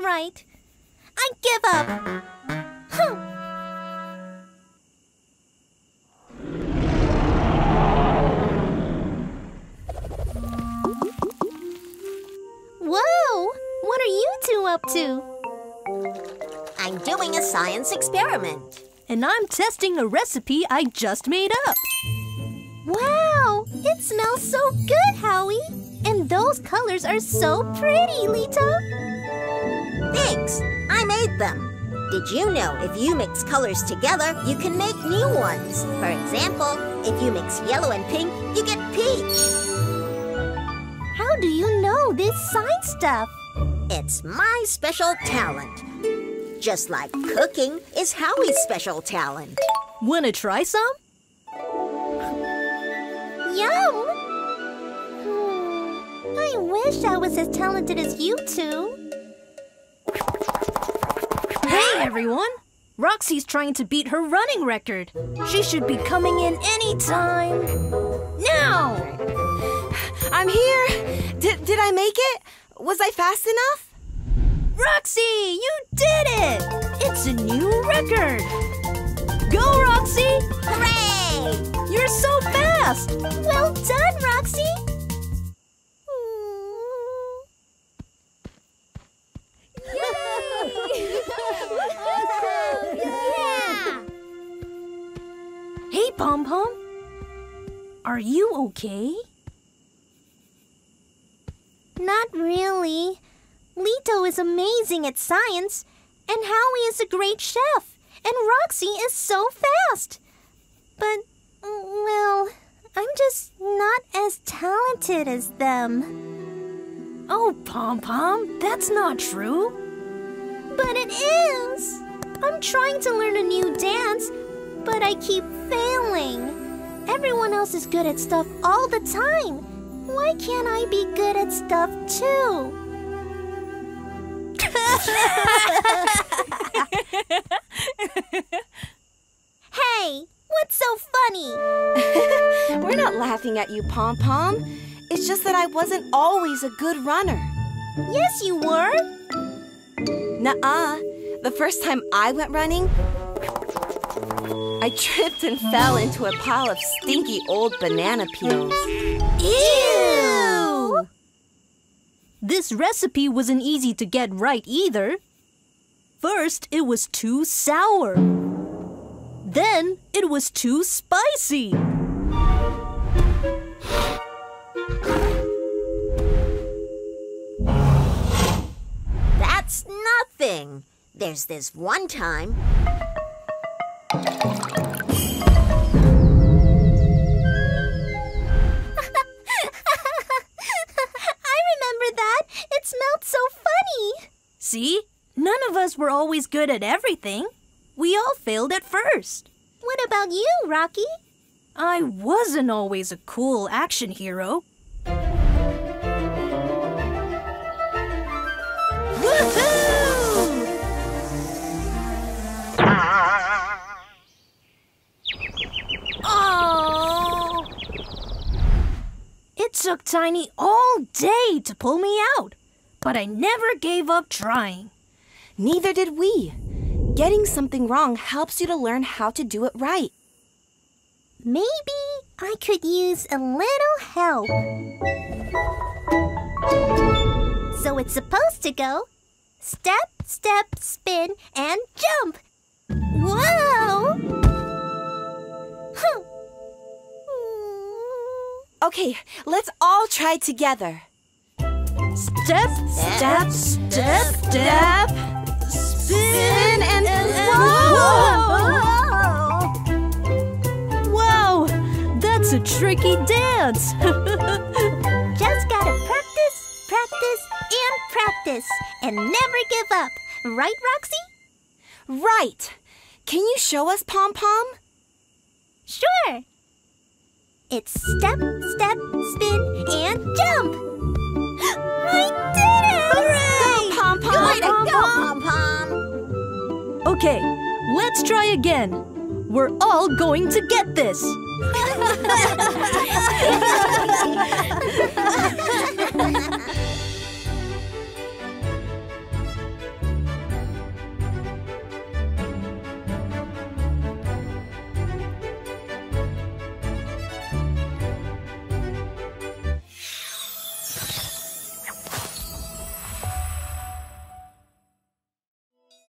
right. I give up. Huh. Whoa! What are you two up to? I'm doing a science experiment. And I'm testing a recipe I just made up. Wow! It smells so good, Howie! And those colors are so pretty, Lito! Thanks! I made them. Did you know if you mix colors together, you can make new ones? For example, if you mix yellow and pink, you get peach. How do you know this science stuff? It's my special talent. Just like cooking is Howie's special talent. Wanna try some? Yum! Hmm, I wish I was as talented as you two. Hey, everyone! Roxy's trying to beat her running record. She should be coming in anytime. Now! I'm here! Did, did I make it? Was I fast enough? Roxy, you did it! It's a new record! Go, Roxy! Hooray! You're so fast! Well done, Roxy! yeah! Hey, Pom Pom. Are you okay? Not really. Lito is amazing at science, and Howie is a great chef, and Roxy is so fast. But, well, I'm just not as talented as them. Oh, Pom Pom, that's not true. But it is! I'm trying to learn a new dance, but I keep failing. Everyone else is good at stuff all the time. Why can't I be good at stuff too? Hey, what's so funny? We're not laughing at you, Pom Pom. It's just that I wasn't always a good runner. Yes, you were. Nuh-uh. The first time I went running, I tripped and fell into a pile of stinky old banana peels. Ew! This recipe wasn't easy to get right either. First, it was too sour. Then, it was too spicy. That's nothing. There's this one time. See? None of us were always good at everything. We all failed at first. What about you, Rocky? I wasn't always a cool action hero. Woohoo! Oh! It took Tiny all day to pull me out, but I never gave up trying. Neither did we. Getting something wrong helps you to learn how to do it right. Maybe I could use a little help. So it's supposed to go step, step, spin, and jump. Whoa! Huh. Okay, let's all try together. Step, step, step, step, spin, and whoa! Wow, that's a tricky dance. Just gotta practice, practice, and practice, and never give up. Right, Roxy? Right. Can you show us Pom Pom? Sure. It's step, step, spin, and jump. I did it! Go, Pom Pom! Way to go, Pom Pom! okay, let's try again. We're all going to get this.